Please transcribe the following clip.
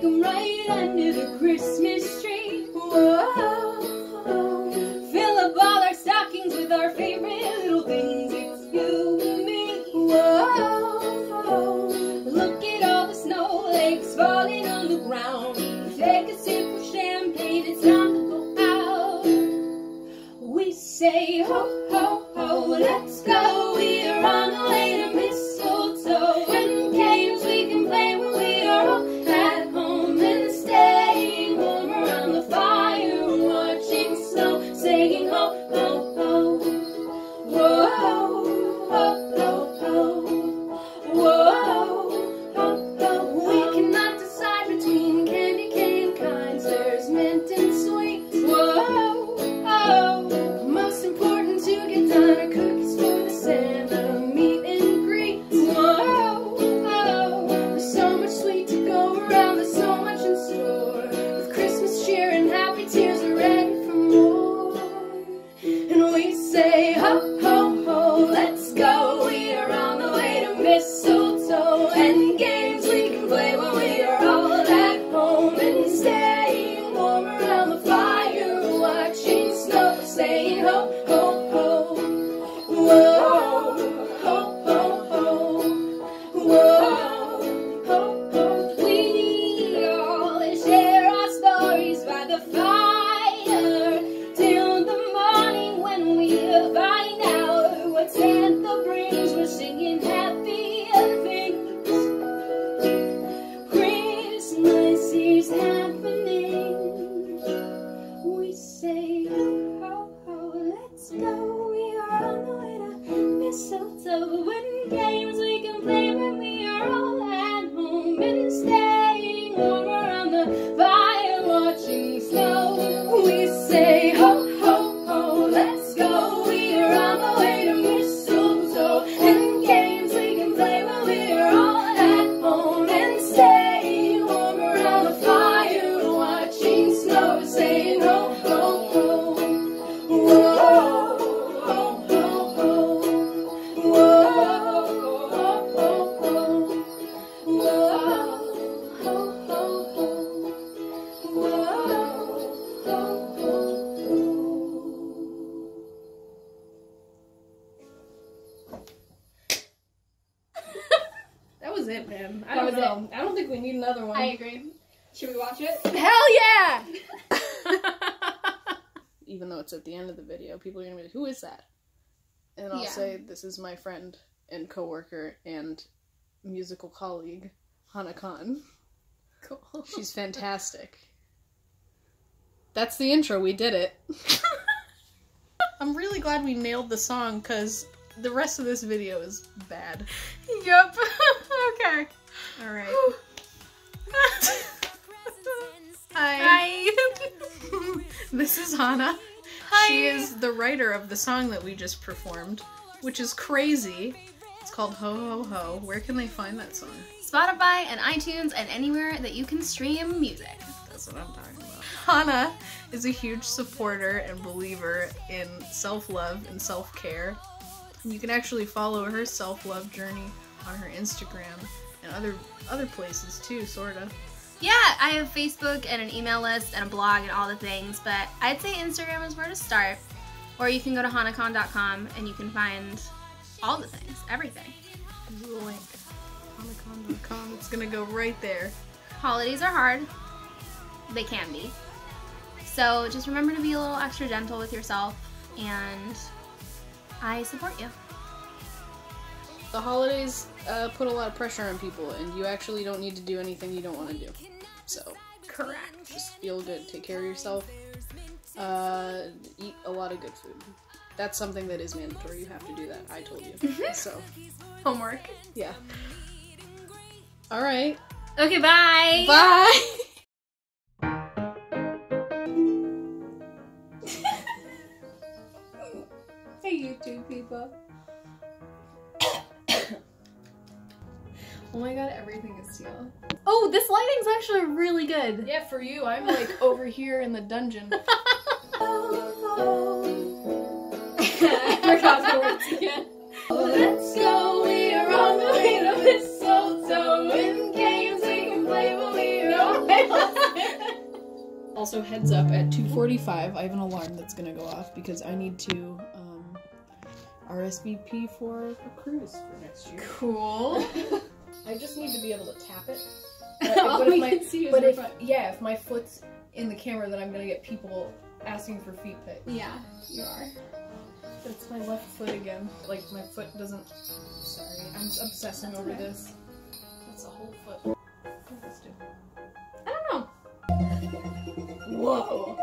stick them right under the Christmas tree. Whoa. Fill up all our stockings with our favorite little things. It's you and me. Whoa. Look at all the snowflakes falling on the ground. Take a sip of champagne. It's time to go out. We say ho ho ho. Let's go. We're on the way. And it, man. I That don't was know. I don't think we need another one. I agree. Should we watch it? Hell yeah! Even though it's at the end of the video, people are gonna be like, "Who is that?" And I'll Yeah. say, "This is my friend and coworker and musical colleague, Hana Kahn. Cool. She's fantastic." That's the intro. We did it. I'm really glad we nailed the song because the rest of this video is bad. Yep. okay. All right. Hi. This is Hana. Hi. She is the writer of the song that we just performed, which is crazy. It's called Ho Ho Ho. Where can they find that song? Spotify and iTunes and anywhere that you can stream music. That's what I'm talking about. Hana is a huge supporter and believer in self love and self care. And you can actually follow her self love journey on her Instagram and other other places too, sorta. Yeah, I have Facebook and an email list and a blog and all the things, but I'd say Instagram is where to start. Or you can go to hanakahn.com and you can find all the things, everything. There's a link. Hanakahn.com. It's gonna go right there. Holidays are hard. They can be. So just remember to be a little extra gentle with yourself and I support you. The holidays uh, put a lot of pressure on people, and you actually don't need to do anything you don't want to do. So, Correct. just feel good, take care of yourself, uh, eat a lot of good food. That's something that is mandatory. You have to do that. I told you. So, Homework. yeah. All right. Okay, bye. Bye. Oh my god, everything is teal. Oh, this lighting's actually really good. Yeah, for you, I'm like over here in the dungeon. I forgot the words again. Let's go, we are on the way to mistletoe. In games we can play when we are Also, heads up, at 2:45, I have an alarm that's gonna go off because I need to um, RSVP for a cruise for next year. Cool. I just need to be able to tap it. All but if we my- can see But if foot. yeah, if my foot's in the camera, then I'm gonna get people asking for feet pics. Yeah, you are. That's my left foot again. Like my foot doesn't. Sorry, I'm obsessing That's over this. That's a whole foot. What does this do? I don't know. Whoa!